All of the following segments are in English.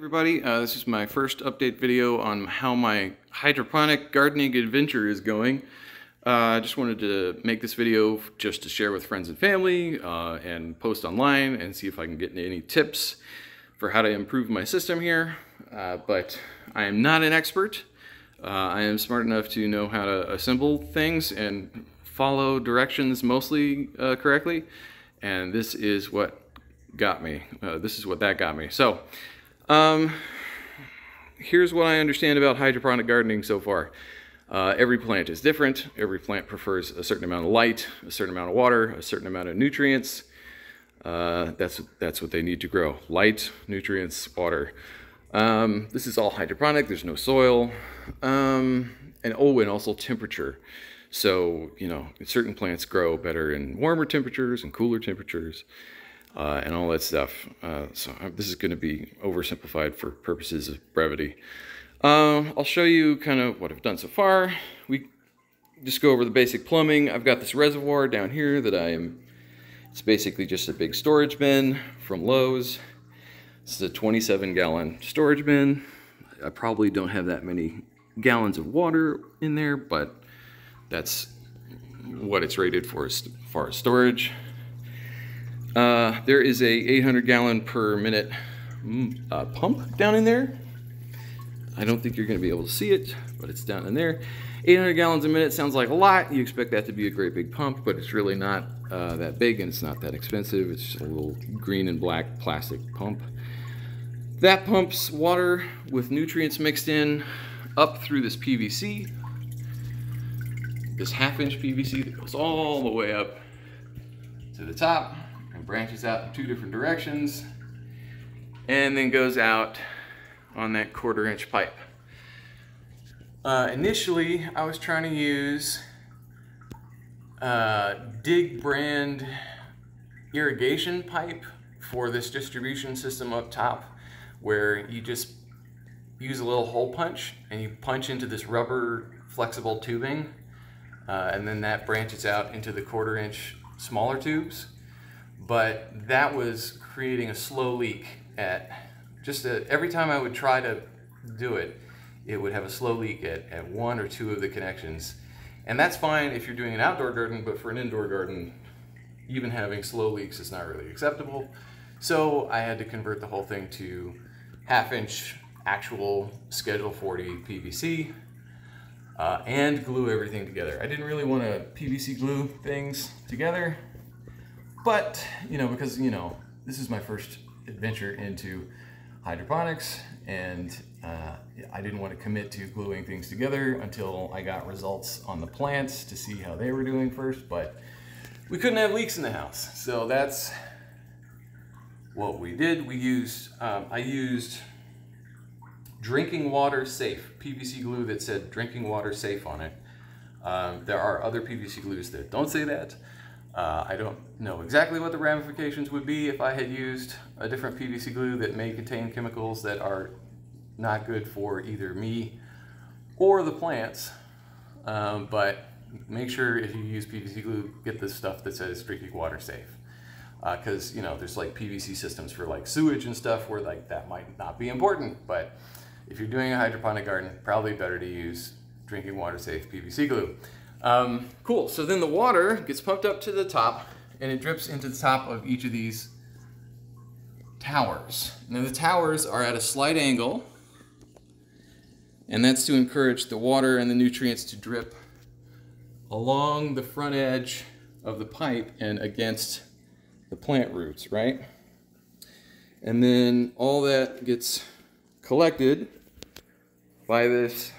Everybody, uh, this is my first update video on how my hydroponic gardening adventure is going. Uh, I just wanted to make this video just to share with friends and family uh, and post online and see if I can get any tips for how to improve my system here. Uh, but I am not an expert. Uh, I am smart enough to know how to assemble things and follow directions mostly uh, correctly. And this is what got me. this is what that got me. So. Um, here's what I understand about hydroponic gardening so far. Uh, every plant is different. Every plant prefers a certain amount of light, a certain amount of water, a certain amount of nutrients. Uh, that's, that's what they need to grow. Light, nutrients, water. Um, this is all hydroponic. There's no soil. Um, and oh, and also temperature. So, you know, certain plants grow better in warmer temperatures and cooler temperatures uh, and all that stuff. Uh, so I'm, this is going to be oversimplified for purposes of brevity. Uh, I'll show you kind of what I've done so far. We just go over the basic plumbing. I've got this reservoir down here that I am, it's basically just a big storage bin from Lowe's. This is a 27 gallon storage bin. I probably don't have that many gallons of water in there, but that's what it's rated for as far as storage. Uh, there is a 800 gallon per minute mm, uh, pump down in there. I don't think you're going to be able to see it, but it's down in there. 800 gallons a minute sounds like a lot. You expect that to be a great big pump, but it's really not uh, that big and it's not that expensive. It's just a little green and black plastic pump. That pumps water with nutrients mixed in up through this PVC. This half inch PVC that goes all the way up to the top branches out in two different directions and then goes out on that quarter inch pipe. Uh, initially, I was trying to use uh, Dig brand irrigation pipe for this distribution system up top where you just use a little hole punch and you punch into this rubber flexible tubing uh, and then that branches out into the quarter inch smaller tubes but that was creating a slow leak at just a, every time I would try to do it, it would have a slow leak at, at one or two of the connections. And that's fine if you're doing an outdoor garden, but for an indoor garden, even having slow leaks is not really acceptable. So I had to convert the whole thing to half inch actual Schedule 40 PVC uh, and glue everything together. I didn't really want to PVC glue things together but, you know, because, you know, this is my first adventure into hydroponics and uh, I didn't want to commit to gluing things together until I got results on the plants to see how they were doing first, but we couldn't have leaks in the house. So that's what we did. We used, um, I used drinking water safe, PVC glue that said drinking water safe on it. Um, there are other PVC glues that don't say that. Uh, I don't know exactly what the ramifications would be if I had used a different PVC glue that may contain chemicals that are not good for either me or the plants. Um, but make sure if you use PVC glue, get the stuff that says drinking water safe. Because, uh, you know, there's like PVC systems for like sewage and stuff where like that might not be important. But if you're doing a hydroponic garden, probably better to use drinking water safe PVC glue. Um, cool, so then the water gets pumped up to the top and it drips into the top of each of these towers. Now the towers are at a slight angle and that's to encourage the water and the nutrients to drip along the front edge of the pipe and against the plant roots, right? And then all that gets collected by this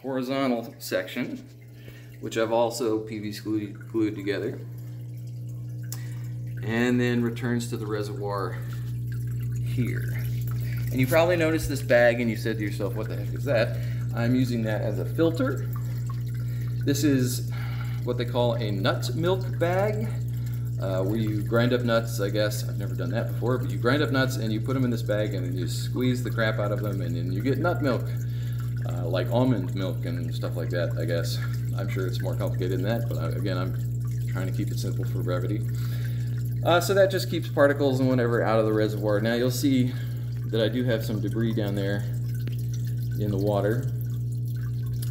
horizontal section which I've also PVC glued, together. And then returns to the reservoir here. And you probably noticed this bag and you said to yourself, what the heck is that? I'm using that as a filter. This is what they call a nut milk bag, uh, where you grind up nuts, I guess. I've never done that before, but you grind up nuts and you put them in this bag and then you squeeze the crap out of them and then you get nut milk, uh, like almond milk and stuff like that, I guess. I'm sure it's more complicated than that, but uh, again, I'm trying to keep it simple for brevity. Uh, so that just keeps particles and whatever out of the reservoir. Now you'll see that I do have some debris down there in the water.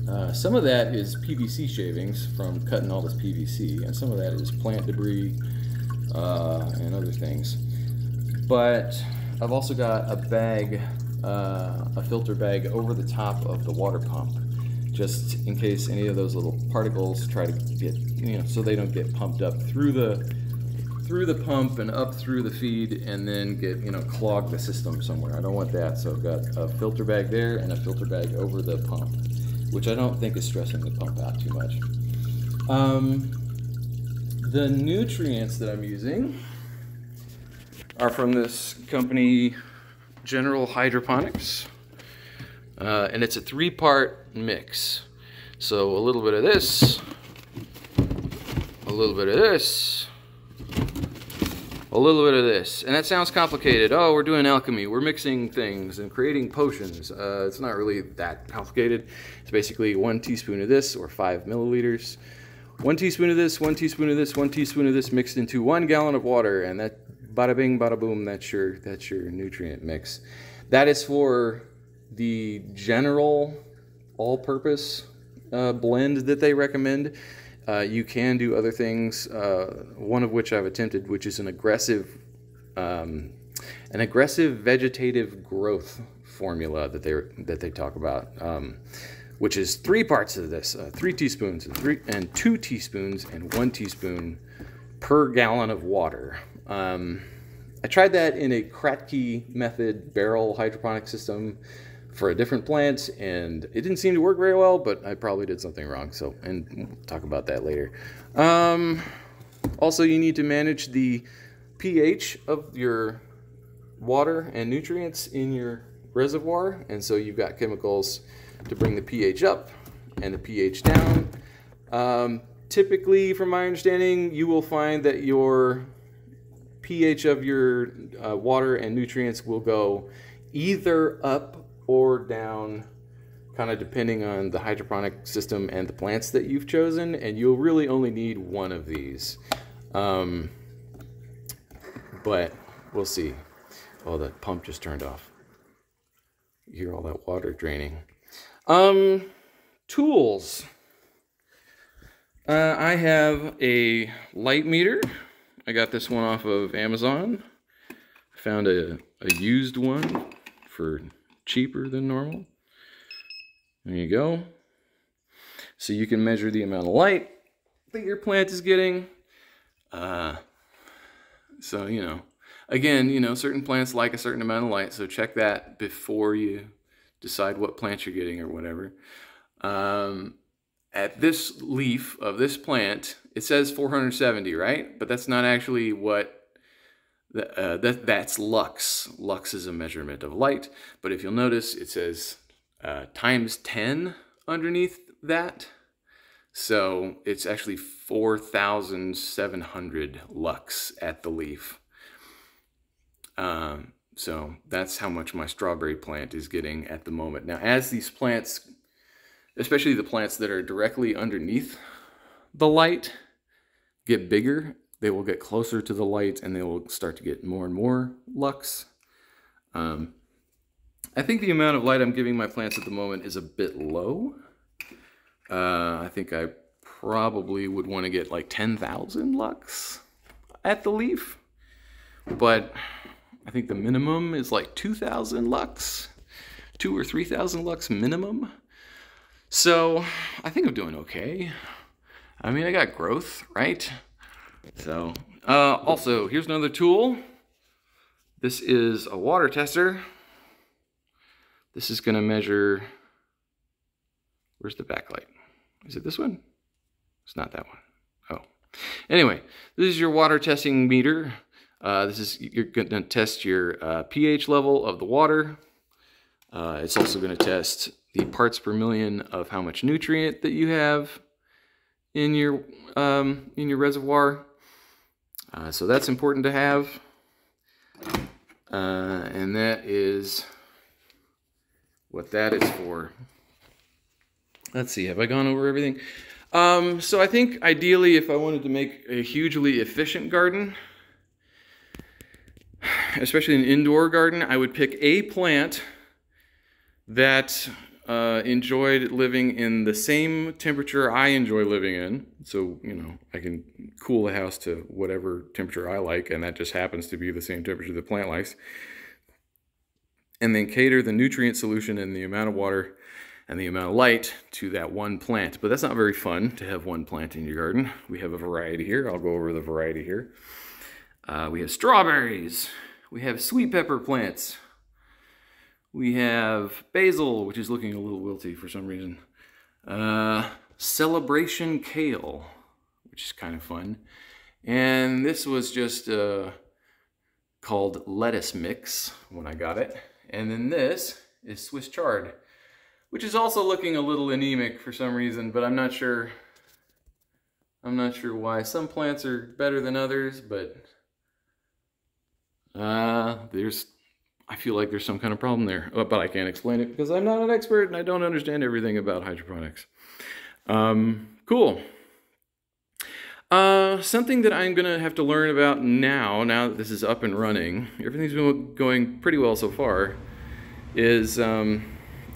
Uh, some of that is PVC shavings from cutting all this PVC, and some of that is plant debris uh, and other things. But I've also got a bag, uh, a filter bag over the top of the water pump, just in case any of those little particles try to get, you know, so they don't get pumped up through the through the pump and up through the feed and then get, you know, clog the system somewhere. I don't want that, so I've got a filter bag there and a filter bag over the pump, which I don't think is stressing the pump out too much. Um, the nutrients that I'm using are from this company, General Hydroponics. Uh, and it's a three-part mix. So a little bit of this, a little bit of this, a little bit of this. And that sounds complicated. Oh, we're doing alchemy. We're mixing things and creating potions. Uh, it's not really that complicated. It's basically one teaspoon of this or five milliliters. One teaspoon of this, one teaspoon of this, one teaspoon of this mixed into one gallon of water. And that bada bing, bada boom, that's your, that's your nutrient mix. That is for the general all-purpose uh, blend that they recommend. Uh, you can do other things, uh, one of which I've attempted, which is an aggressive, um, an aggressive vegetative growth formula that they that they talk about, um, which is three parts of this: uh, three teaspoons and three and two teaspoons and one teaspoon per gallon of water. Um, I tried that in a Kratky method barrel hydroponic system for a different plant and it didn't seem to work very well, but I probably did something wrong. So, and we'll talk about that later. Um, also, you need to manage the pH of your water and nutrients in your reservoir. And so you've got chemicals to bring the pH up and the pH down. Um, typically, from my understanding, you will find that your pH of your uh, water and nutrients will go either up or down kind of depending on the hydroponic system and the plants that you've chosen and you'll really only need one of these. Um, but we'll see. Oh that pump just turned off. You hear all that water draining. Um tools. Uh, I have a light meter. I got this one off of Amazon. I found a, a used one for cheaper than normal. There you go. So you can measure the amount of light that your plant is getting. Uh, so, you know, again, you know, certain plants like a certain amount of light, so check that before you decide what plant you're getting or whatever. Um, at this leaf of this plant, it says 470, right? But that's not actually what uh, that, that's lux. Lux is a measurement of light, but if you'll notice, it says uh, times 10 underneath that. So it's actually 4,700 lux at the leaf. Um, so that's how much my strawberry plant is getting at the moment. Now, as these plants, especially the plants that are directly underneath the light, get bigger they will get closer to the light and they will start to get more and more lux. Um, I think the amount of light I'm giving my plants at the moment is a bit low. Uh, I think I probably would want to get like 10,000 lux at the leaf. But I think the minimum is like 2,000 lux. Two or 3,000 lux minimum. So I think I'm doing okay. I mean, I got growth, right? So, uh, also, here's another tool. This is a water tester. This is going to measure, where's the backlight? Is it this one? It's not that one. Oh. Anyway, this is your water testing meter. Uh, this is, you're going to test your uh, pH level of the water. Uh, it's also going to test the parts per million of how much nutrient that you have in your um, in your reservoir. Uh, so that's important to have. Uh, and that is what that is for. Let's see, have I gone over everything? Um, so I think ideally if I wanted to make a hugely efficient garden, especially an indoor garden, I would pick a plant that uh, enjoyed living in the same temperature I enjoy living in. So, you know, I can cool the house to whatever temperature I like, and that just happens to be the same temperature the plant likes. And then cater the nutrient solution and the amount of water and the amount of light to that one plant. But that's not very fun to have one plant in your garden. We have a variety here. I'll go over the variety here. Uh, we have strawberries. We have sweet pepper plants. We have basil, which is looking a little wilty for some reason. Uh, celebration kale, which is kind of fun. And this was just uh, called lettuce mix when I got it. And then this is Swiss chard, which is also looking a little anemic for some reason, but I'm not sure. I'm not sure why. Some plants are better than others, but uh, there's, I feel like there's some kind of problem there, but I can't explain it because I'm not an expert and I don't understand everything about hydroponics. Um, cool. Uh, something that I'm going to have to learn about now, now that this is up and running, everything's been going pretty well so far, is, um,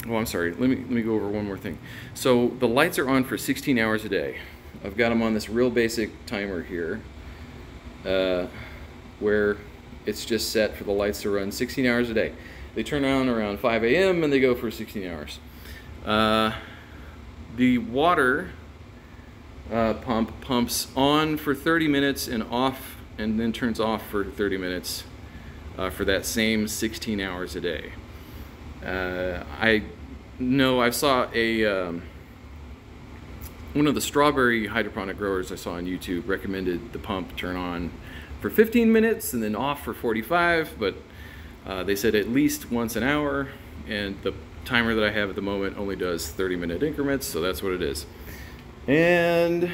oh, I'm sorry, let me, let me go over one more thing. So the lights are on for 16 hours a day. I've got them on this real basic timer here, uh, where it's just set for the lights to run 16 hours a day. They turn on around 5 a.m. and they go for 16 hours. Uh, the water uh, pump pumps on for 30 minutes and off and then turns off for 30 minutes uh, for that same 16 hours a day. Uh, I know I saw a um, one of the strawberry hydroponic growers I saw on YouTube recommended the pump turn on for 15 minutes and then off for 45, but uh, they said at least once an hour, and the timer that I have at the moment only does 30 minute increments, so that's what it is. And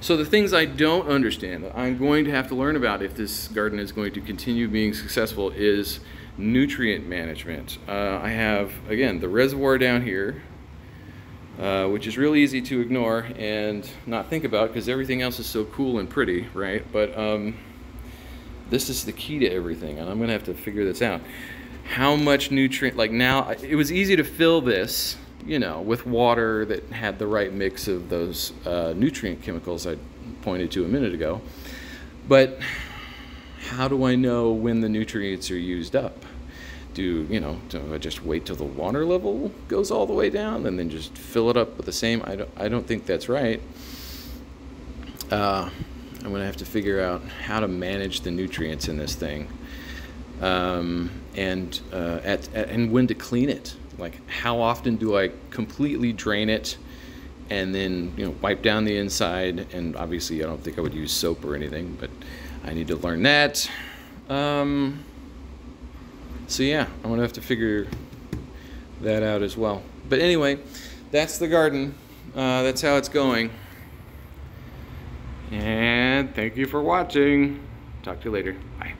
so the things I don't understand, that I'm going to have to learn about if this garden is going to continue being successful is nutrient management. Uh, I have, again, the reservoir down here, uh, which is really easy to ignore and not think about because everything else is so cool and pretty, right? But um, this is the key to everything, and I'm gonna have to figure this out. How much nutrient, like now, it was easy to fill this, you know, with water that had the right mix of those uh, nutrient chemicals I pointed to a minute ago. But how do I know when the nutrients are used up? Do you know do I just wait till the water level goes all the way down and then just fill it up with the same? I don't I don't think that's right. Uh, I'm gonna have to figure out how to manage the nutrients in this thing. Um, and uh, at, at, and when to clean it. Like how often do I completely drain it and then you know wipe down the inside? And obviously I don't think I would use soap or anything but I need to learn that. Um, so yeah, I'm gonna have to figure that out as well. But anyway, that's the garden. Uh, that's how it's going. And thank you for watching. Talk to you later. Bye.